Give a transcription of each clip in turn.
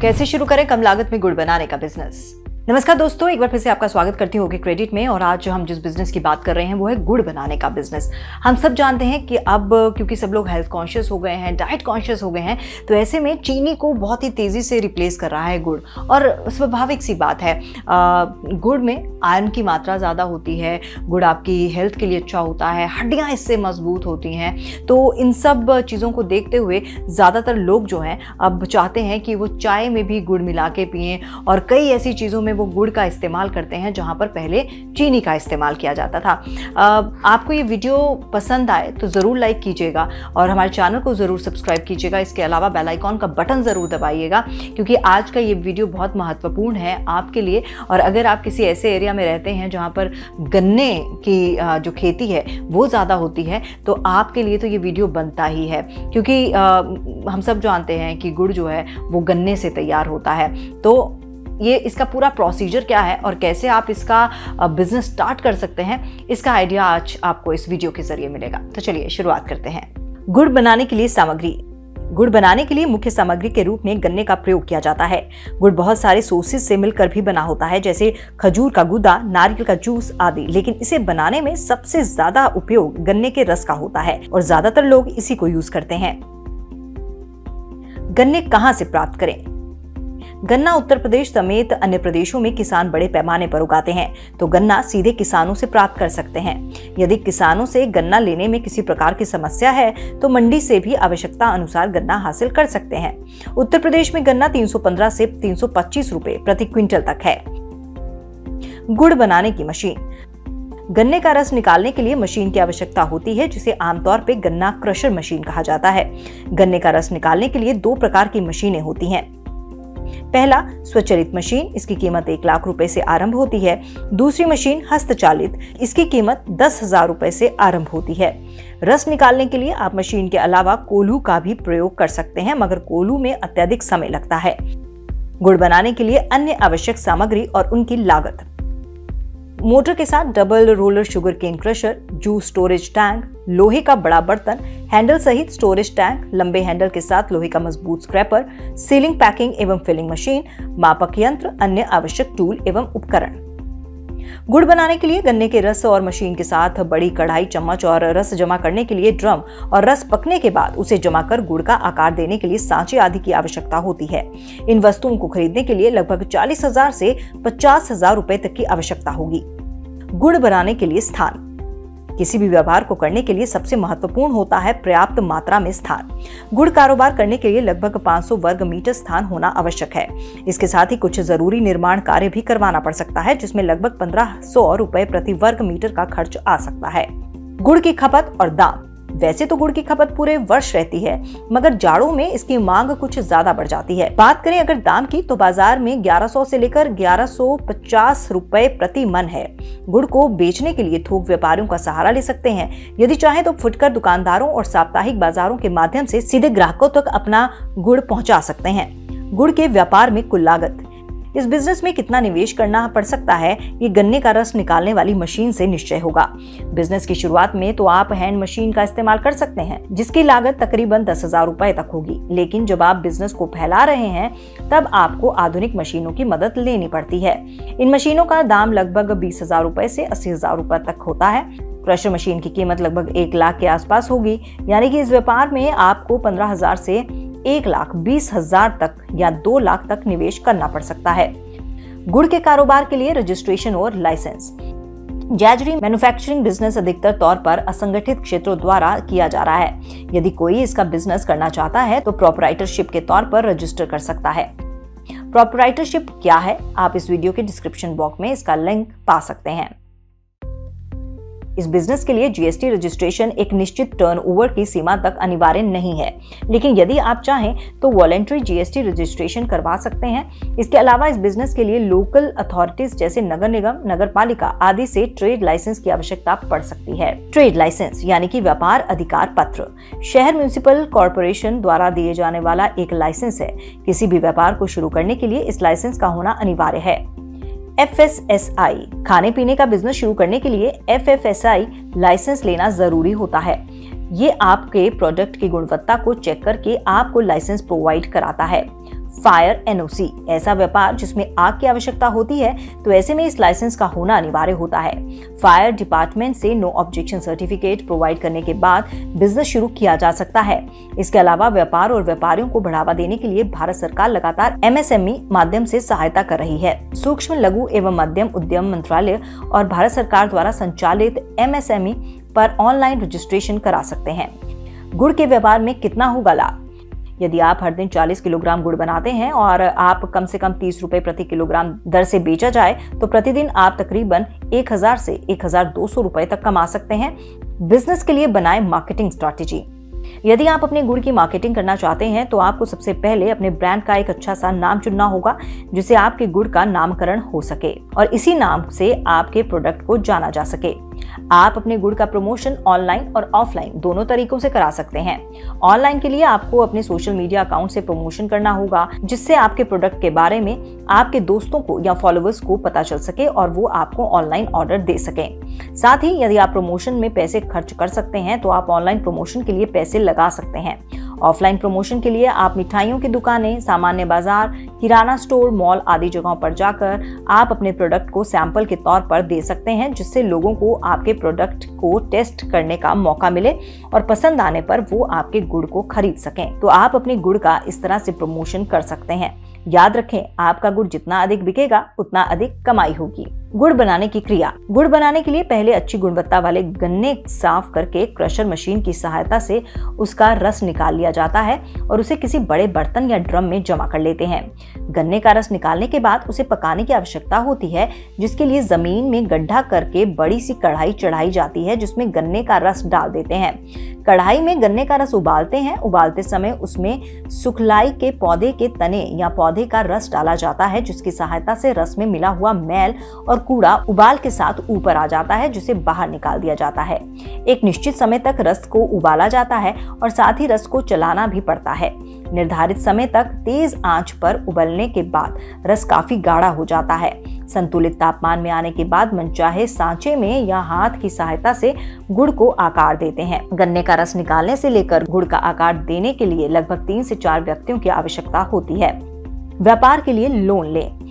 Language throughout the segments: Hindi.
कैसे शुरू करें कम लागत में गुड़ बनाने का बिज़नेस नमस्कार दोस्तों, एक बार फिर से आपका स्वागत करती हूँ क्रेडिट में। और आज हम जिस बिज़नेस की बात कर रहे हैं, वो है गुड़ बनाने का बिज़नेस हम सब जानते हैं कि अब, क्योंकि सब लोग हेल्थ कॉन्शियस हो गए हैं डाइट कॉन्शियस हो गए हैं तो ऐसे में चीनी को बहुत ही तेज़ी से रिप्लेस कर रहा है गुड़। और स्वाभाविक सी बात है गुड़ में आयरन की मात्रा ज़्यादा होती है, गुड़ आपकी हेल्थ के लिए अच्छा होता है, हड्डियाँ इससे मज़बूत होती हैं। तो इन सब चीज़ों को देखते हुए ज़्यादातर लोग जो हैं, अब चाहते हैं कि वो चाय में भी गुड़ मिला के पिएँ। और कई ऐसी चीज़ों में वो गुड़ का इस्तेमाल करते हैं, जहाँ पर पहले चीनी का इस्तेमाल किया जाता था। आपको ये वीडियो पसंद आए तो ज़रूर लाइक कीजिएगा और हमारे चैनल को ज़रूर सब्सक्राइब कीजिएगा। इसके अलावा बेल आइकॉन का बटन ज़रूर दबाइएगा, क्योंकि आज का ये वीडियो बहुत महत्वपूर्ण है आपके लिए। और अगर आप किसी ऐसे एरिया में रहते हैं जहाँ पर गन्ने की जो खेती है, वो ज़्यादा होती है तो आपके लिए तो ये वीडियो बनता ही है। क्योंकि हम सब जानते हैं कि गुड़ जो है, वो गन्ने से तैयार होता है। तो ये इसका पूरा प्रोसीजर क्या है और कैसे आप इसका बिज़नेस स्टार्ट कर सकते हैं, इसका आइडिया आज आपको इस वीडियो के ज़रिए मिलेगा। तो चलिए शुरुआत करते हैं। गुड़ बनाने के लिए सामग्री। गुड़ बनाने के लिए मुख्य सामग्री के रूप में गन्ने का प्रयोग किया जाता है। गुड़ बहुत सारे सोर्सेज से मिलकर भी बना होता है, जैसे खजूर का गुदा, नारियल का जूस आदि। लेकिन इसे बनाने में सबसे ज़्यादा उपयोग गन्ने के रस का होता है और ज़्यादातर लोग इसी को यूज़ करते हैं। गन्ने कहाँ से प्राप्त करें? गन्ना उत्तर प्रदेश समेत अन्य प्रदेशों में किसान बड़े पैमाने पर उगाते हैं तो गन्ना सीधे किसानों से प्राप्त कर सकते हैं। यदि किसानों से गन्ना लेने में किसी प्रकार की समस्या है तो मंडी से भी आवश्यकता अनुसार गन्ना हासिल कर सकते हैं। उत्तर प्रदेश में गन्ना 315 से 325 रुपए प्रति क्विंटल तक है। गुड़ बनाने की मशीन। गन्ने का रस निकालने के लिए मशीन की आवश्यकता होती है, जिसे आमतौर पर गन्ना क्रशर मशीन कहा जाता है। गन्ने का रस निकालने के लिए दो प्रकार की मशीनें होती हैं। पहला, स्वचालित मशीन, इसकी कीमत एक लाख रुपए से आरंभ होती है। दूसरी मशीन, हस्तचालित, इसकी कीमत दस हज़ार रुपए से आरंभ होती है। रस निकालने के लिए आप मशीन के अलावा कोल्हू का भी प्रयोग कर सकते हैं, मगर कोल्हू में अत्यधिक समय लगता है। गुड़ बनाने के लिए अन्य आवश्यक सामग्री और उनकी लागत। मोटर के साथ double roller sugar cane crusher juice storage tank, लोहे का बड़ा बर्तन, हैंडल सहित स्टोरेज टैंक, लंबे हैंडल के साथ लोहे का मज़बूत स्क्रैपर सीलिंग पैकिंग एवं फिलिंग मशीन मापक यंत्र, अन्य आवश्यक टूल एवं उपकरण। गुड़ बनाने के लिए गन्ने के रस और मशीन के साथ बड़ी कढ़ाई, चम्मच और रस जमा करने के लिए ड्रम और रस पकने के बाद उसे जमा कर गुड़ का आकार देने के लिए सांचे आदि की आवश्यकता होती है। इन वस्तुओं को खरीदने के लिए लगभग चालीस हज़ार से पचास हज़ार रुपए तक की आवश्यकता होगी। गुड़ बनाने के लिए स्थान। किसी भी व्यवहार को करने के लिए सबसे महत्वपूर्ण होता है पर्याप्त मात्रा में स्थान। गुड़ कारोबार करने के लिए लगभग 500 वर्ग मीटर स्थान होना आवश्यक है। इसके साथ ही कुछ ज़रूरी निर्माण कार्य भी करवाना पड़ सकता है, जिसमें लगभग पंद्रह सौ रुपए प्रति वर्ग मीटर का खर्च आ सकता है। गुड़ की खपत और दाम। वैसे तो गुड़ की खपत पूरे वर्ष रहती है, मगर जाड़ों में इसकी मांग कुछ ज़्यादा बढ़ जाती है। बात करें अगर दाम की तो बाज़ार में 1100 से लेकर 1150 रुपए प्रति मन है। गुड़ को बेचने के लिए थोक व्यापारियों का सहारा ले सकते हैं। यदि चाहे तो फुटकर दुकानदारों और साप्ताहिक बाजारों के माध्यम से सीधे ग्राहकों तक अपना गुड़ पहुँचा सकते हैं। गुड़ के व्यापार में कुल लागत इस बिज़नेस में कितना निवेश करना पड़ सकता है, ये गन्ने का रस निकालने वाली मशीन से निश्चय होगा। बिज़नेस की शुरुआत में तो आप हैंड मशीन का इस्तेमाल कर सकते हैं, जिसकी लागत तकरीबन दस हज़ार रूपए तक होगी। लेकिन जब आप बिज़नेस को फैला रहे हैं, तब आपको आधुनिक मशीनों की मदद लेनी पड़ती है। इन मशीनों का दाम लगभग बीस हज़ार रूपए से अस्सी हज़ार रूपए तक होता है। क्रशर मशीन की कीमत लगभग एक लाख के आसपास होगी, यानी कि इस व्यापार में आपको पंद्रह हज़ार से एक लाख बीस हज़ार तक या दो लाख तक निवेश करना पड़ सकता है। गुड़ के कारोबार के लिए रजिस्ट्रेशन और लाइसेंस। जैजरी मैन्युफैक्चरिंग बिज़नेस अधिकतर तौर पर असंगठित क्षेत्रों द्वारा किया जा रहा है। यदि कोई इसका बिज़नेस करना चाहता है तो प्रोपराइटरशिप के तौर पर रजिस्टर कर सकता है। प्रोपराइटरशिप क्या है? आप इस वीडियो के डिस्क्रिप्शन बॉक्स में इसका लिंक पा सकते हैं। इस बिज़नेस के लिए जीएसटी रजिस्ट्रेशन एक निश्चित टर्नओवर की सीमा तक अनिवार्य नहीं है। लेकिन यदि आप चाहें तो वॉलेंट्री जीएसटी रजिस्ट्रेशन करवा सकते हैं। इसके अलावा इस बिज़नेस के लिए लोकल अथॉरिटीज जैसे नगर निगम नगर पालिका आदि से ट्रेड लाइसेंस की आवश्यकता पड़ सकती है। ट्रेड लाइसेंस यानी कि व्यापार अधिकार पत्र। शहर म्यूनिसिपल कॉरपोरेशन द्वारा दिए जाने वाला एक लाइसेंस है। किसी भी व्यापार को शुरू करने के लिए इस लाइसेंस का होना अनिवार्य है। एफ़ एस एस आई खाने पीने का बिज़नेस शुरू करने के लिए F F S I licence लेना ज़रूरी होता है। ये आपके प्रोडक्ट की गुणवत्ता को चेक करके आपको लाइसेंस प्रोवाइड कराता है। Fire NOC. ऐसा व्यापार जिसमें आग की आवश्यकता होती है तो ऐसे में इस लाइसेंस का होना अनिवार्य होता है। फायर डिपार्टमेंट से नो ऑब्जेक्शन सर्टिफिकेट प्रोवाइड करने के बाद बिज़नेस शुरू किया जा सकता है। इसके अलावा व्यापार और व्यापारियों को बढ़ावा देने के लिए भारत सरकार लगातार एमएसएमई माध्यम से सहायता कर रही है। सूक्ष्म, लघु एवं मध्यम उद्यम मंत्रालय और भारत सरकार द्वारा संचालित एमएसएमई पर ऑनलाइन रजिस्ट्रेशन करा सकते हैं। गुड़ के व्यापार में कितना होगा लाभ? यदि आप हर दिन 40 किलोग्राम गुड़ बनाते हैं और आप कम से कम 30 रुपए प्रति किलोग्राम दर से बेचा जाए तो प्रतिदिन आप तकरीबन 1000 से 1200 रुपए तक कमा सकते हैं। बिज़नेस के लिए बनाए मार्केटिंग स्ट्रैटेजी। यदि आप अपने गुड़ की मार्केटिंग करना चाहते हैं तो आपको सबसे पहले अपने ब्रांड का एक अच्छा सा नाम चुनना होगा, जिससे आपके गुड़ का नामकरण हो सके और इसी नाम से आपके प्रोडक्ट को जाना जा सके। आप अपने गुड़ का प्रमोशन ऑनलाइन और ऑफलाइन दोनों तरीकों से करा सकते हैं। ऑनलाइन के लिए आपको अपने सोशल मीडिया अकाउंट से प्रमोशन करना होगा, जिससे आपके प्रोडक्ट के बारे में आपके दोस्तों को या फॉलोअर्स को पता चल सके और वो आपको ऑनलाइन ऑर्डर दे सके। साथ ही यदि आप प्रमोशन में पैसे खर्च कर सकते हैं तो आप ऑनलाइन प्रमोशन के लिए पैसे लगा सकते हैं। ऑफलाइन प्रमोशन के लिए आप मिठाइयों की दुकानें, सामान्य बाज़ार, किराना स्टोर, मॉल आदि जगहों पर जाकर आप अपने प्रोडक्ट को सैंपल के तौर पर दे सकते हैं, जिससे लोगों को आपके प्रोडक्ट को टेस्ट करने का मौका मिले और पसंद आने पर वो आपके गुड़ को खरीद सकें। तो आप अपने गुड़ का इस तरह से प्रमोशन कर सकते हैं। याद रखें, आपका गुड़ जितना अधिक बिकेगा, उतना अधिक कमाई होगी। गुड़ बनाने की क्रिया। गुड़ बनाने के लिए पहले अच्छी गुणवत्ता वाले गन्ने साफ़ करके क्रशर मशीन की सहायता से उसका रस निकाल लिया जाता है और उसे किसी बड़े बर्तन या ड्रम में जमा कर लेते हैं। गन्ने का रस निकालने के बाद उसे पकाने की आवश्यकता होती है, जिसके लिए ज़मीन में गड्ढा करके बड़ी सी कढ़ाई चढ़ाई जाती है, जिसमें गन्ने का रस डाल देते हैं। कढ़ाई में गन्ने का रस उबालते हैं। उबालते समय उसमें सुखलाई के पौधे के तने या पौधे का रस डाला जाता है, जिसकी सहायता से रस में मिला हुआ मैल और कूड़ा उबाल के साथ ऊपर आ जाता है, जिसे बाहर निकाल दिया जाता है। एक निश्चित समय तक रस को उबाला जाता है और साथ ही रस को चलाना भी पड़ता है। निर्धारित समय तक तेज आँच पर उबलने के बाद रस काफ़ी गाढ़ा हो जाता है। संतुलित तापमान में आने के बाद मनचाहे सांचे में या हाथ की सहायता से गुड़ को आकार देते हैं। गन्ने का रस निकालने से लेकर गुड़ का आकार देने के लिए लगभग तीन से चार व्यक्तियों की आवश्यकता होती है। व्यापार के लिए लोन लें।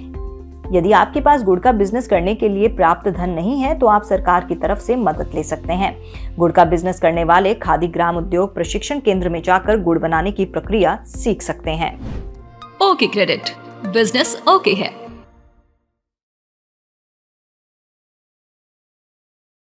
यदि आपके पास गुड़ का बिज़नेस करने के लिए प्राप्त धन नहीं है तो आप सरकार की तरफ़ से मदद ले सकते हैं। गुड़ का बिज़नेस करने वाले खादी ग्राम उद्योग प्रशिक्षण केंद्र में जाकर गुड़ बनाने की प्रक्रिया सीख सकते हैं। Okay credit. बिज़नेस ओके है।